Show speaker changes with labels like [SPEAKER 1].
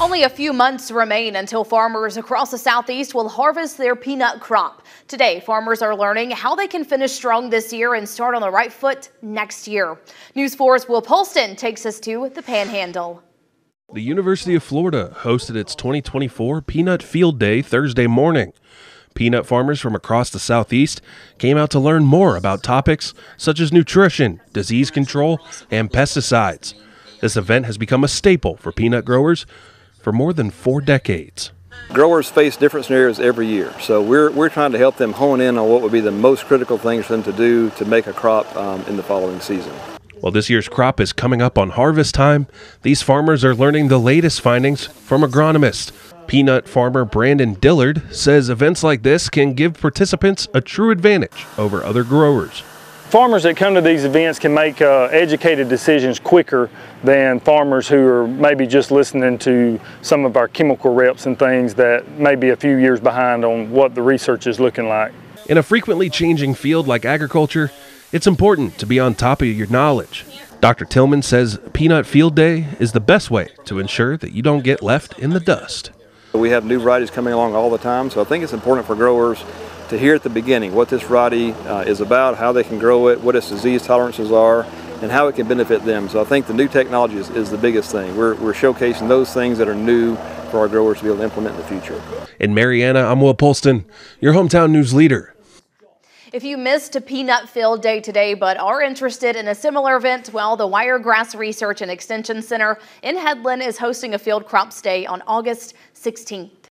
[SPEAKER 1] Only a few months remain until farmers across the southeast will harvest their peanut crop. Today, farmers are learning how they can finish strong this year and start on the right foot next year. News 4's Will Polston takes us to the Panhandle.
[SPEAKER 2] The University of Florida hosted its 2024 Peanut Field Day Thursday morning. Peanut farmers from across the southeast came out to learn more about topics such as nutrition, disease control, and pesticides. This event has become a staple for peanut growers for more than four decades.
[SPEAKER 3] Growers face different scenarios every year, so we're, we're trying to help them hone in on what would be the most critical things for them to do to make a crop um, in the following season.
[SPEAKER 2] While this year's crop is coming up on harvest time, these farmers are learning the latest findings from agronomists. Peanut farmer Brandon Dillard says events like this can give participants a true advantage over other growers
[SPEAKER 4] farmers that come to these events can make uh, educated decisions quicker than farmers who are maybe just listening to some of our chemical reps and things that may be a few years behind on what the research is looking like.
[SPEAKER 2] In a frequently changing field like agriculture, it's important to be on top of your knowledge. Dr. Tillman says Peanut Field Day is the best way to ensure that you don't get left in the dust.
[SPEAKER 3] We have new varieties coming along all the time, so I think it's important for growers to hear at the beginning what this variety uh, is about, how they can grow it, what its disease tolerances are, and how it can benefit them. So I think the new technology is, is the biggest thing. We're, we're showcasing those things that are new for our growers to be able to implement in the future.
[SPEAKER 2] In Marianna, I'm Will Polston, your hometown news leader.
[SPEAKER 1] If you missed a peanut field day today but are interested in a similar event, well, the Wiregrass Research and Extension Center in Headland is hosting a field crops day on August 16th.